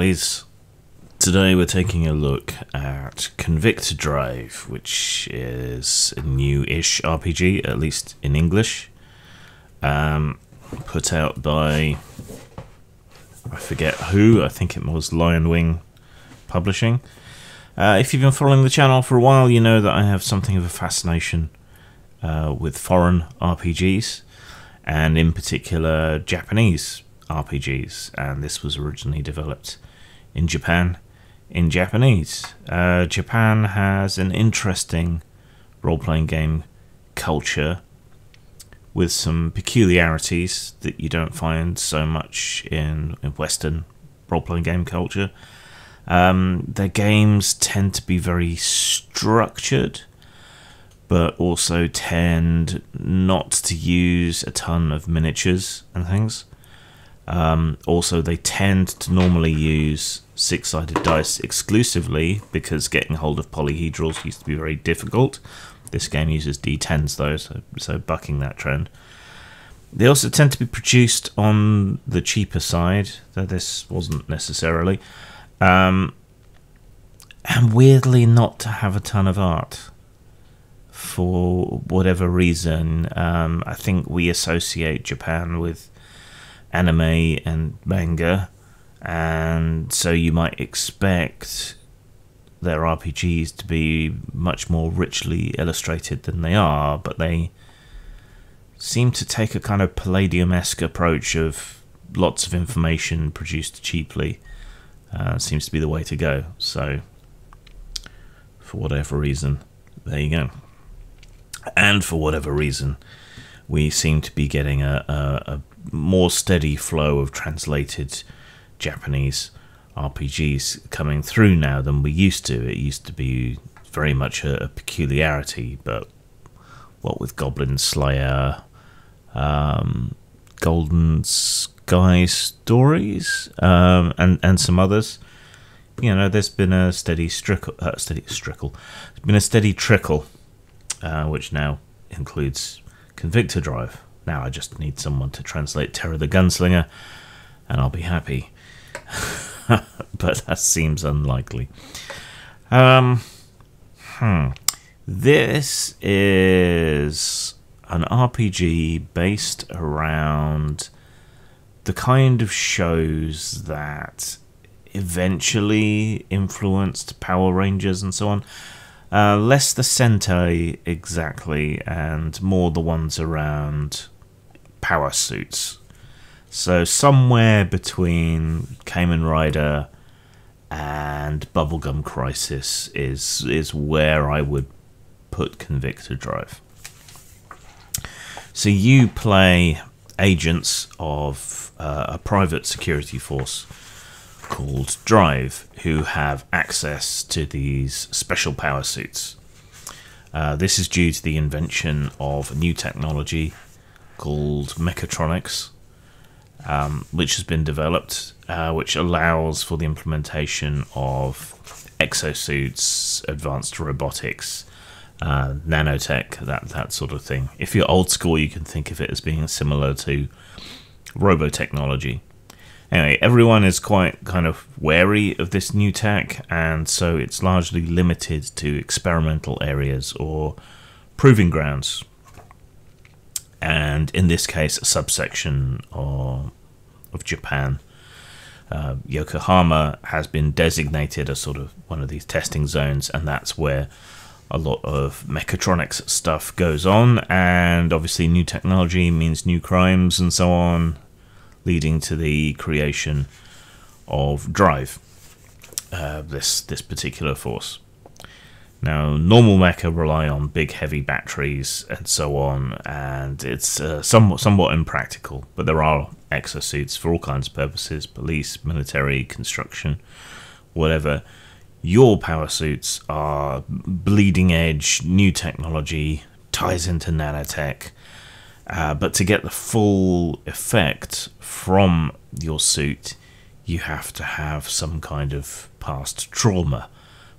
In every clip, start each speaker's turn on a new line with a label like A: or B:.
A: Uglies. Today we're taking a look at Convictor Drive, which is a new-ish RPG, at least in English. Um, put out by I forget who. I think it was Lionwing Publishing. Uh, if you've been following the channel for a while, you know that I have something of a fascination uh, with foreign RPGs, and in particular Japanese RPGs. And this was originally developed in Japan in Japanese. Uh, Japan has an interesting role playing game culture with some peculiarities that you don't find so much in, in Western role playing game culture. Um, their games tend to be very structured, but also tend not to use a ton of miniatures and things. Um, also, they tend to normally use six sided dice exclusively because getting hold of polyhedrals used to be very difficult. This game uses d10s though, so, so bucking that trend. They also tend to be produced on the cheaper side, though this wasn't necessarily. Um, and weirdly, not to have a ton of art for whatever reason. Um, I think we associate Japan with anime and manga, and so you might expect their RPGs to be much more richly illustrated than they are, but they seem to take a kind of Palladium esque approach of lots of information produced cheaply. Uh, seems to be the way to go. So, for whatever reason, there you go. And for whatever reason, we seem to be getting a, a, a more steady flow of translated Japanese RPGs coming through now than we used to. It used to be very much a, a peculiarity, but what with Goblin Slayer, um, Golden Sky Stories, um, and and some others, you know, there's been a steady strickle, uh, steady strickle, there's been a steady trickle, uh, which now includes Convictor Drive. Now I just need someone to translate Terror the Gunslinger, and I'll be happy. but that seems unlikely. Um, hmm. This is an RPG based around the kind of shows that eventually influenced Power Rangers and so on. Uh, less the Sentai exactly, and more the ones around power suits so somewhere between Kamen Rider and Bubblegum Crisis is is where I would put Convictor Drive. So you play agents of uh, a private security force called Drive, who have access to these special power suits. Uh, this is due to the invention of new technology called mechatronics, um, which has been developed, uh, which allows for the implementation of exosuits, advanced robotics, uh, nanotech, that that sort of thing. If you're old school, you can think of it as being similar to robotechnology. Anyway, everyone is quite kind of wary of this new tech, and so it's largely limited to experimental areas or proving grounds and in this case, a subsection of, of Japan. Uh, Yokohama has been designated as sort of one of these testing zones, and that's where a lot of mechatronics stuff goes on. And obviously, new technology means new crimes and so on, leading to the creation of Drive, uh, this this particular force. Now, normal mecha rely on big, heavy batteries and so on, and it's uh, somewhat, somewhat impractical. But there are exosuits for all kinds of purposes police, military, construction, whatever. Your power suits are bleeding edge, new technology, ties into nanotech. Uh, but to get the full effect from your suit, you have to have some kind of past trauma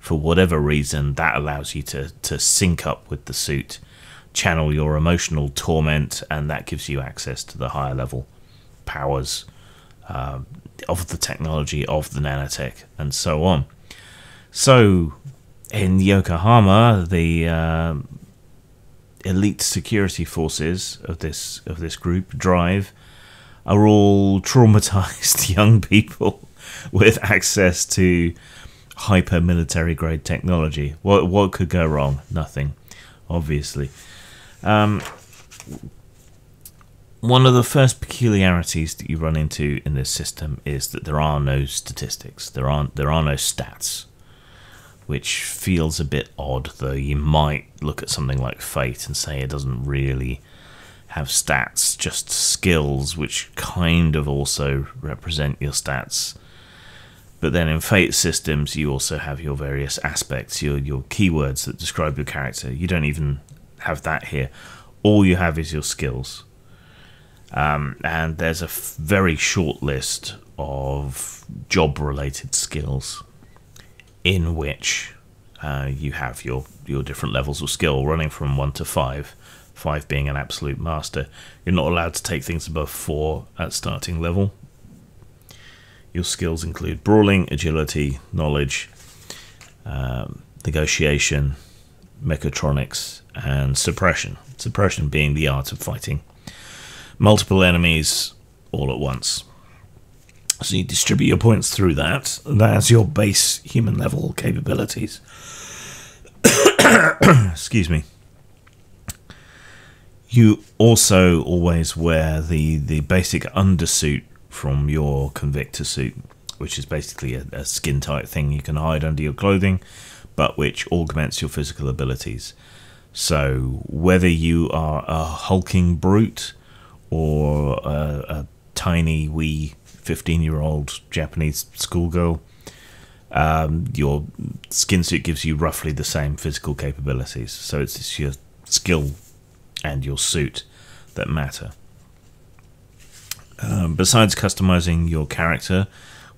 A: for whatever reason, that allows you to, to sync up with the suit, channel your emotional torment, and that gives you access to the higher level powers uh, of the technology of the nanotech and so on. So in Yokohama, the uh, elite security forces of this of this group drive are all traumatized young people with access to hyper military grade technology. What what could go wrong? Nothing, obviously. Um, one of the first peculiarities that you run into in this system is that there are no statistics. There aren't there are no stats, which feels a bit odd. Though you might look at something like Fate and say it doesn't really have stats, just skills, which kind of also represent your stats. But then in Fate systems, you also have your various aspects, your your keywords that describe your character. You don't even have that here. All you have is your skills um, and there's a very short list of job related skills in which uh, you have your, your different levels of skill running from 1 to 5, 5 being an absolute master. You're not allowed to take things above 4 at starting level. Your skills include brawling, agility, knowledge, um, negotiation, mechatronics, and suppression. Suppression being the art of fighting multiple enemies all at once. So you distribute your points through that. That's your base human level capabilities. Excuse me. You also always wear the, the basic undersuit from your Convictor suit, which is basically a, a skin tight thing you can hide under your clothing, but which augments your physical abilities. So whether you are a hulking brute or a, a tiny wee 15 year old Japanese schoolgirl, um, your skin suit gives you roughly the same physical capabilities. So it's your skill and your suit that matter. Um, besides customizing your character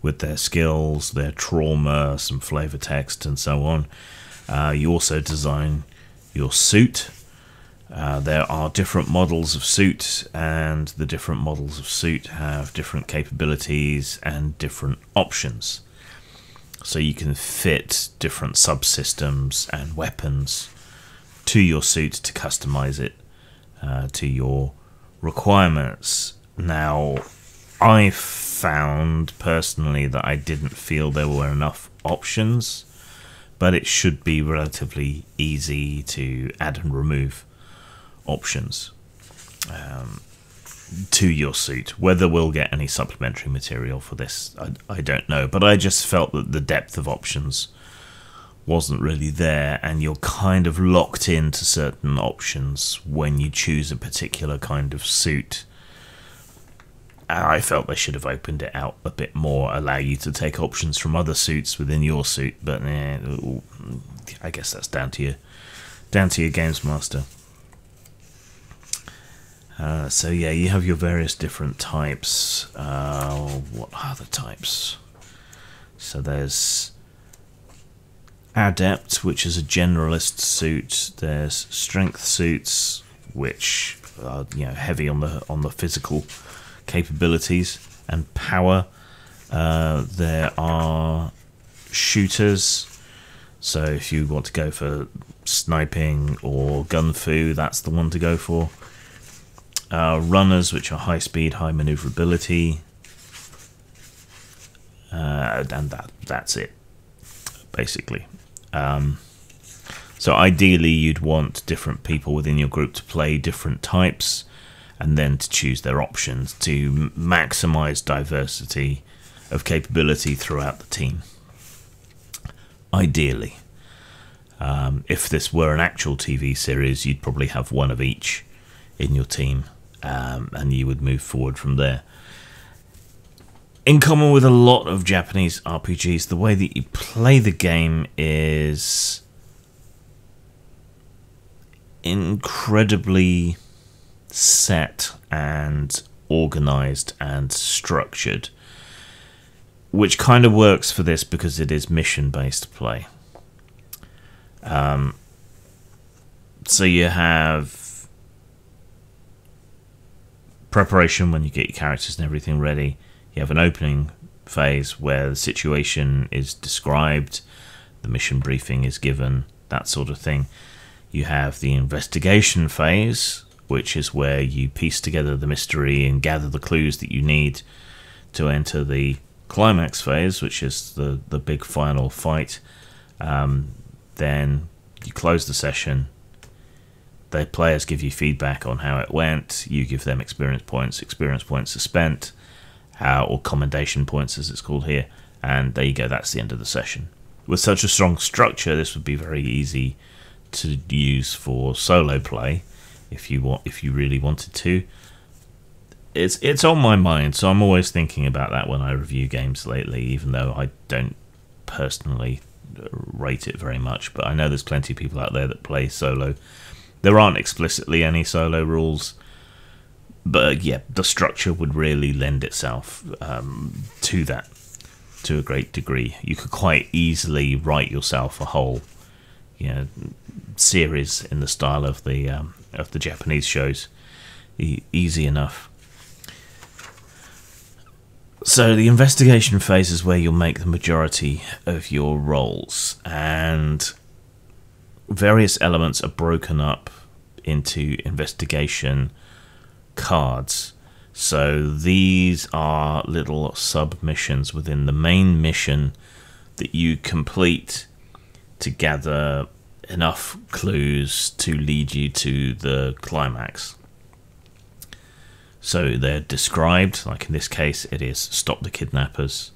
A: with their skills, their trauma, some flavor text, and so on, uh, you also design your suit uh, there are different models of suit, and the different models of suit have different capabilities and different options. So you can fit different subsystems and weapons to your suit to customize it uh, to your requirements. Now, I found personally that I didn't feel there were enough options, but it should be relatively easy to add and remove options um, to your suit. Whether we'll get any supplementary material for this, I, I don't know. But I just felt that the depth of options wasn't really there, and you're kind of locked into certain options when you choose a particular kind of suit. I felt they should have opened it out a bit more, allow you to take options from other suits within your suit. But eh, I guess that's down to you, down to your games master. Uh, so yeah, you have your various different types. Uh, what are the types? So there's adept, which is a generalist suit. There's strength suits, which are you know heavy on the on the physical capabilities and power. Uh, there are shooters. So if you want to go for sniping or gun fu, that's the one to go for uh, runners, which are high speed, high maneuverability, uh, and that that's it, basically. Um, so ideally, you'd want different people within your group to play different types, and then to choose their options to maximize diversity of capability throughout the team. Ideally. Um, if this were an actual TV series, you'd probably have one of each in your team um, and you would move forward from there. In common with a lot of Japanese RPGs, the way that you play the game is incredibly set and organized and structured, which kind of works for this because it is mission based play. Um, so you have preparation when you get your characters and everything ready. You have an opening phase where the situation is described, the mission briefing is given, that sort of thing. You have the investigation phase, which is where you piece together the mystery and gather the clues that you need to enter the climax phase, which is the, the big final fight. Um, then you close the session. The players give you feedback on how it went. You give them experience points. Experience points are spent, uh, or commendation points as it's called here. And there you go. That's the end of the session. With such a strong structure, this would be very easy to use for solo play if you want if you really wanted to. It's it's on my mind so i'm always thinking about that when i review games lately even though i don't personally rate it very much but i know there's plenty of people out there that play solo. There aren't explicitly any solo rules but yeah the structure would really lend itself um, to that to a great degree. You could quite easily write yourself a whole you know series in the style of the um, of the Japanese shows. E- easy enough. So the investigation phase is where you'll make the majority of your rolls, and various elements are broken up into investigation cards. So these are little submissions within the main mission that you complete to gather enough clues to lead you to the climax. So they're described, like in this case, it is stop the kidnappers.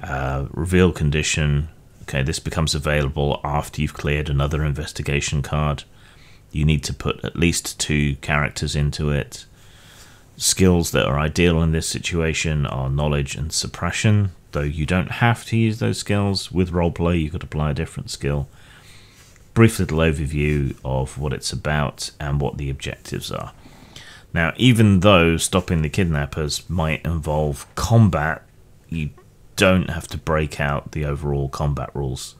A: Uh, reveal condition. Okay, this becomes available after you've cleared another investigation card. You need to put at least two characters into it. Skills that are ideal in this situation are knowledge and suppression, though you don't have to use those skills. With roleplay, you could apply a different skill brief little overview of what it's about and what the objectives are. Now, even though stopping the kidnappers might involve combat, you don't have to break out the overall combat rules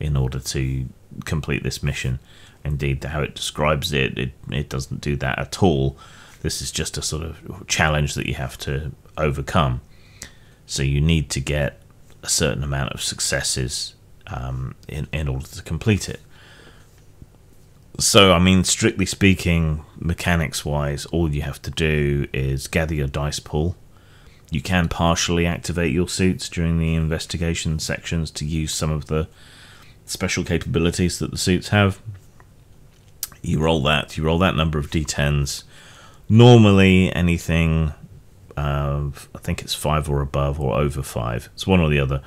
A: in order to complete this mission. Indeed, how it describes it, it, it doesn't do that at all. This is just a sort of challenge that you have to overcome. So you need to get a certain amount of successes um, in, in order to complete it. So, I mean, strictly speaking, mechanics wise, all you have to do is gather your dice pool. You can partially activate your suits during the investigation sections to use some of the special capabilities that the suits have. You roll that, you roll that number of d10s. Normally, anything, I think it's five or above or over five. It's one or the other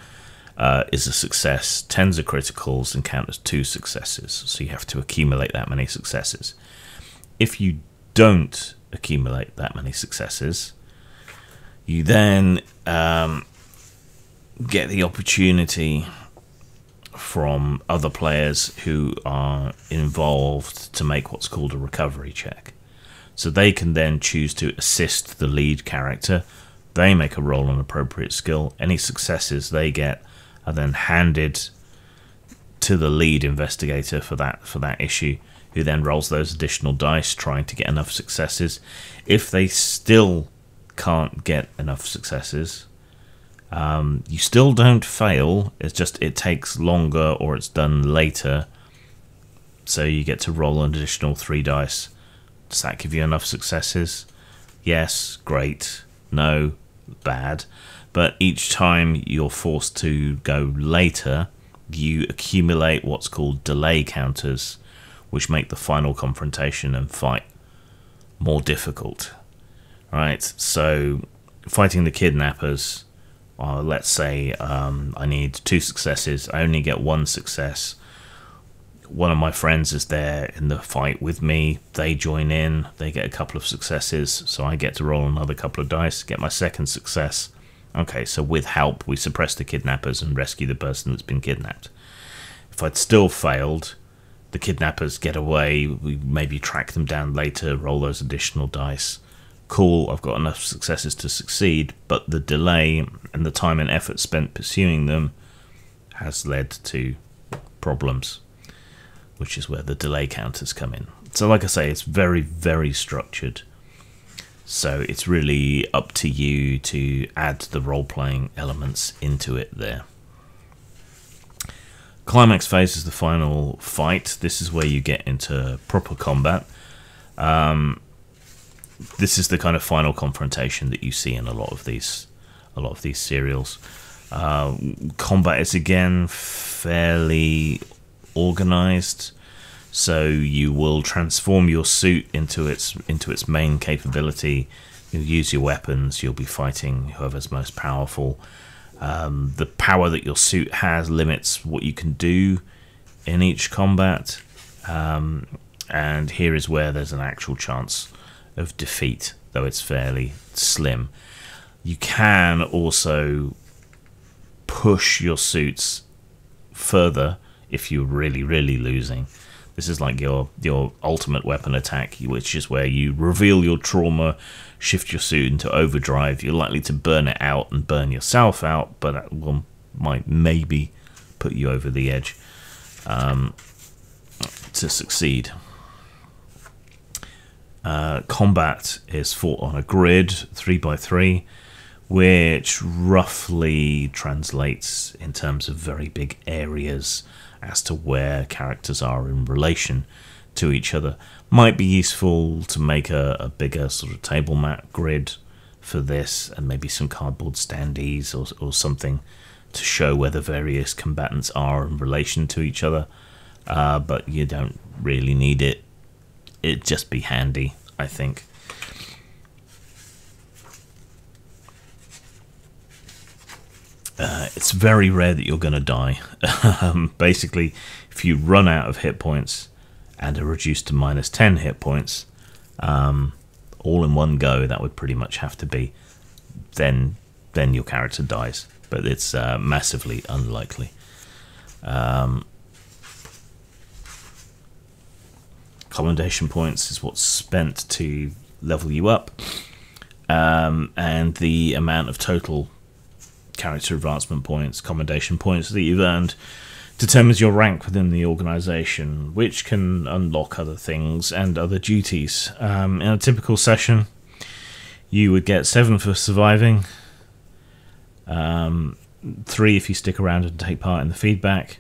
A: uh, is a success. Tens of criticals and count as two successes. So you have to accumulate that many successes. If you don't accumulate that many successes, you then um, get the opportunity from other players who are involved to make what's called a recovery check. So they can then choose to assist the lead character. They make a roll on appropriate skill. Any successes they get are then handed to the lead investigator for that for that issue, who then rolls those additional dice, trying to get enough successes. If they still can't get enough successes, um, you still don't fail. It's just it takes longer or it's done later. So you get to roll an additional three dice. Does that give you enough successes? Yes, great. No, bad but each time you're forced to go later, you accumulate what's called delay counters, which make the final confrontation and fight more difficult. Right, so fighting the kidnappers, uh, let's say um, I need two successes, I only get one success. One of my friends is there in the fight with me. They join in, they get a couple of successes, so I get to roll another couple of dice, get my second success Okay, so with help, we suppress the kidnappers and rescue the person that's been kidnapped. If I'd still failed, the kidnappers get away, we maybe track them down later, roll those additional dice. Cool, I've got enough successes to succeed, but the delay and the time and effort spent pursuing them has led to problems, which is where the delay counters come in. So, like I say, it's very, very structured. So it's really up to you to add the role playing elements into it there. Climax phase is the final fight. This is where you get into proper combat. Um, this is the kind of final confrontation that you see in a lot of these, a lot of these serials. Uh, combat is again fairly organized, so you will transform your suit into its into its main capability. You'll use your weapons. You'll be fighting whoever's most powerful. Um, the power that your suit has limits what you can do in each combat. Um, and here is where there's an actual chance of defeat, though it's fairly slim. You can also push your suits further if you're really, really losing. This is like your your ultimate weapon attack, which is where you reveal your trauma, shift your suit into overdrive. You're likely to burn it out and burn yourself out, but that will might maybe put you over the edge um, to succeed. Uh, combat is fought on a grid, three by three, which roughly translates in terms of very big areas as to where characters are in relation to each other. Might be useful to make a, a bigger sort of table map grid for this and maybe some cardboard standees or, or something to show where the various combatants are in relation to each other. Uh, but you don't really need it. It'd just be handy, I think. Uh, it's very rare that you're going to die. um, basically, if you run out of hit points and are reduced to minus 10 hit points, um, all in one go, that would pretty much have to be. Then, then your character dies, but it's uh, massively unlikely. Um, commendation points is what's spent to level you up, um, and the amount of total character advancement points, commendation points that you've earned determines your rank within the organization, which can unlock other things and other duties. Um, in a typical session, you would get seven for surviving, um, three if you stick around and take part in the feedback,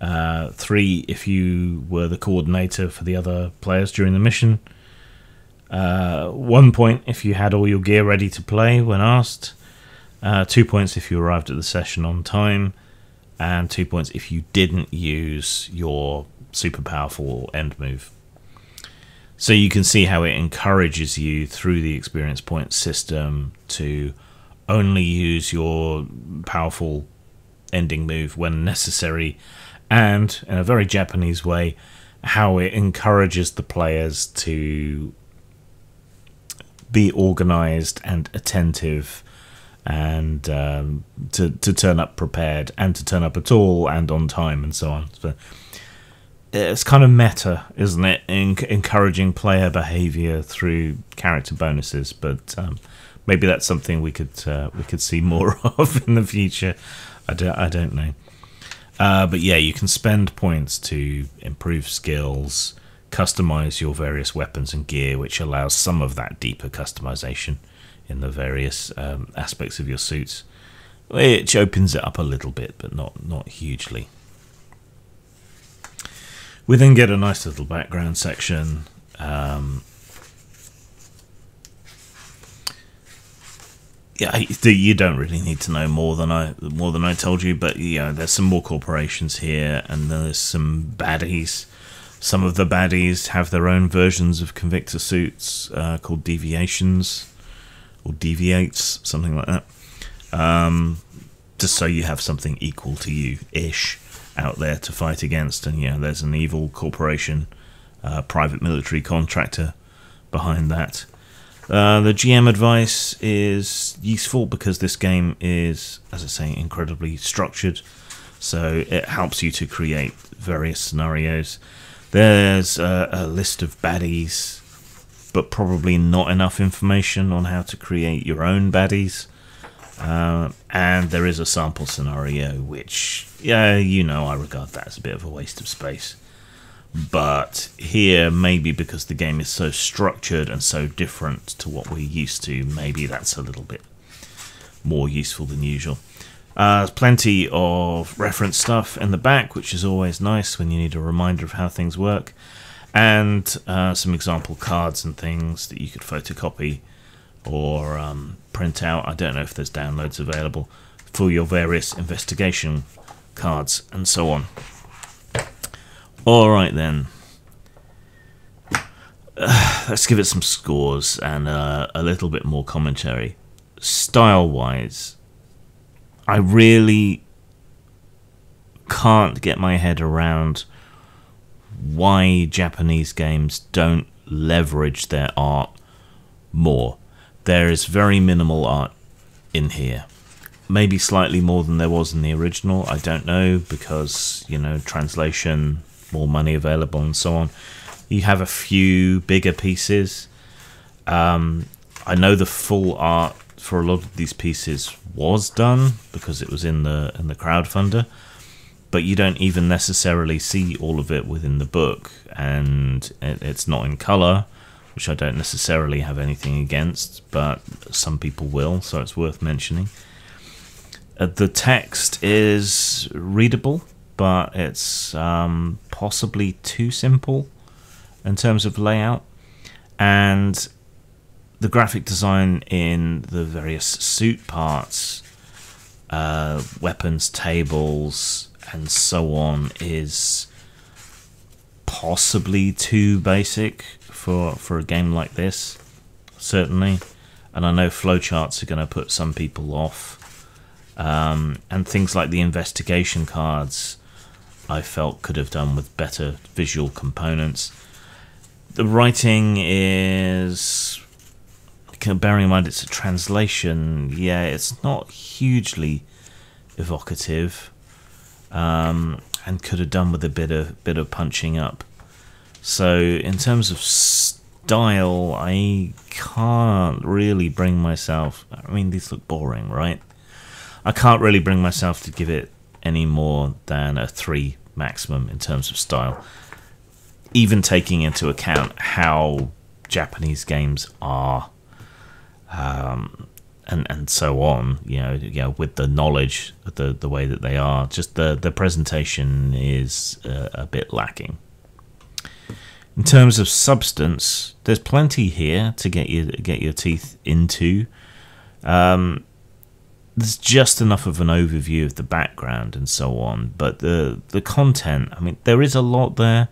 A: uh, three if you were the coordinator for the other players during the mission. Uh, one point if you had all your gear ready to play when asked, uh, two points if you arrived at the session on time, and two points if you didn't use your super powerful end move. So you can see how it encourages you through the experience point system to only use your powerful ending move when necessary, and in a very Japanese way, how it encourages the players to be organized and attentive and um, to to turn up prepared and to turn up at all and on time and so on. So it's kind of meta, isn't it? In- encouraging player behavior through character bonuses, but um, maybe that's something we could uh, we could see more of in the future. I don't I don't know. Uh, but yeah, you can spend points to improve skills, customize your various weapons and gear, which allows some of that deeper customization in the various um, aspects of your suits, which opens it up a little bit, but not not hugely. We then get a nice little background section. Um, yeah, you don't really need to know more than I more than I told you, but yeah, there's some more corporations here, and there's some baddies. Some of the baddies have their own versions of Convictor suits uh, called deviations or deviates, something like that. Um, just so you have something equal to you ish out there to fight against. And yeah, there's an evil corporation, uh, private military contractor behind that. Uh, the GM advice is useful because this game is, as I say, incredibly structured. So it helps you to create various scenarios. There's a, a list of baddies but probably not enough information on how to create your own baddies. Uh, and there is a sample scenario, which, yeah, you know, I regard that as a bit of a waste of space. But here, maybe because the game is so structured and so different to what we're used to, maybe that's a little bit more useful than usual. Uh, plenty of reference stuff in the back, which is always nice when you need a reminder of how things work, and uh, some example cards and things that you could photocopy or um, print out. I don't know if there's downloads available for your various investigation cards and so on. All right then. Uh, let's give it some scores and uh, a little bit more commentary. Style wise, I really can't get my head around why Japanese games don't leverage their art more. There is very minimal art in here. Maybe slightly more than there was in the original, I don't know, because, you know, translation, more money available, and so on. You have a few bigger pieces. Um, I know the full art for a lot of these pieces was done because it was in the in the crowdfunder, but you don't even necessarily see all of it within the book, and it, it's not in color, which I don't necessarily have anything against, but some people will, so it's worth mentioning. Uh, the text is readable, but it's um, possibly too simple in terms of layout, and the graphic design in the various suit parts, uh, weapons tables, and so on is possibly too basic for for a game like this. Certainly, and I know flowcharts are going to put some people off. Um, and things like the investigation cards, I felt could have done with better visual components. The writing is bearing in mind it's a translation, yeah, it's not hugely evocative, um, and could have done with a bit of bit of punching up. So in terms of style, I can't really bring myself. I mean, these look boring, right? I can't really bring myself to give it any more than a three maximum in terms of style. Even taking into account how Japanese games are um, and and so on. You know, you know, with the knowledge, the the way that they are, just the the presentation is uh, a bit lacking. In terms of substance, there's plenty here to get you get your teeth into. Um, there's just enough of an overview of the background and so on, but the the content. I mean, there is a lot there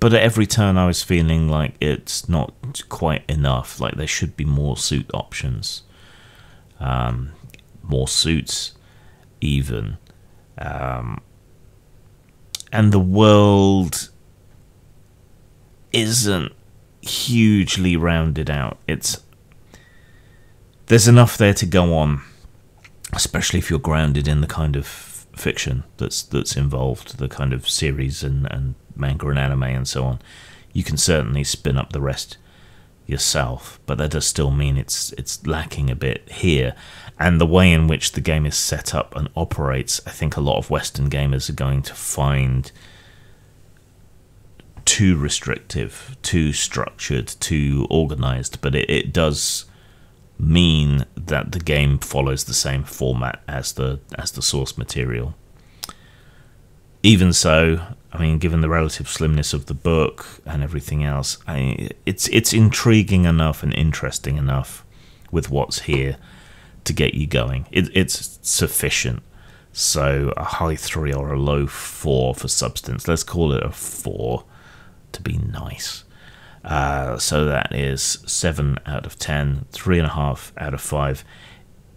A: but at every turn I was feeling like it's not quite enough. Like there should be more suit options, um, more suits, even, um, and the world isn't hugely rounded out. It's there's enough there to go on, especially if you're grounded in the kind of fiction that's that's involved, the kind of series and, and manga and anime and so on, you can certainly spin up the rest yourself. But that does still mean it's it's lacking a bit here. And the way in which the game is set up and operates, I think a lot of Western gamers are going to find too restrictive, too structured, too organized. But it, it does mean that the game follows the same format as the as the source material. Even so, I mean, given the relative slimness of the book and everything else, I, it's it's intriguing enough and interesting enough with what's here to get you going. It, it's sufficient. So a high three or a low four for substance. Let's call it a four to be nice. Uh, so that is seven out of ten, three and a half out of five.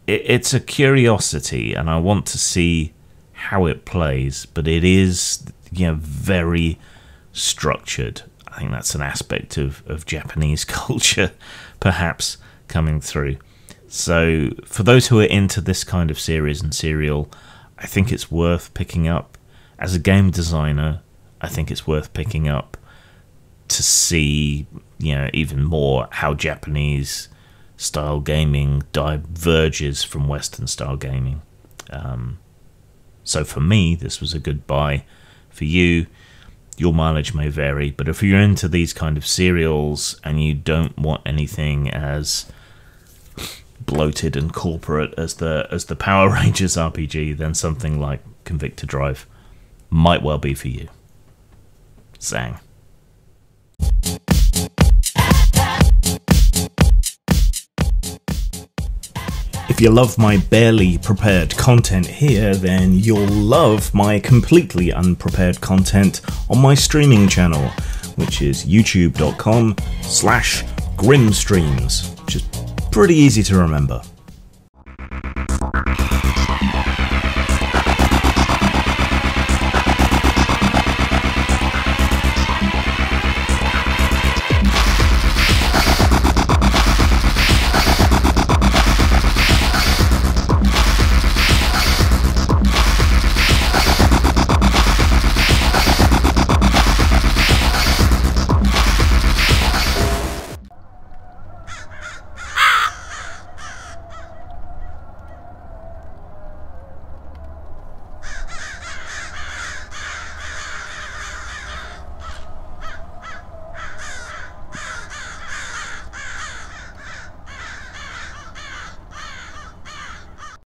A: It, it's a curiosity, and I want to see how it plays, but it is you know very structured. I think that's an aspect of, of Japanese culture, perhaps coming through. So for those who are into this kind of series and serial, I think it's worth picking up. As a game designer, I think it's worth picking up to see, you know, even more how Japanese style gaming diverges from Western style gaming. Um, so for me, this was a good buy. For you, your mileage may vary, but if you're into these kind of serials and you don't want anything as bloated and corporate as the as the Power Rangers RPG, then something like Convictor Drive might well be for you. Zang. If you love my barely prepared content here, then you'll love my completely unprepared content on my streaming channel, which is youtube.com slash grimstreams, which is pretty easy to remember.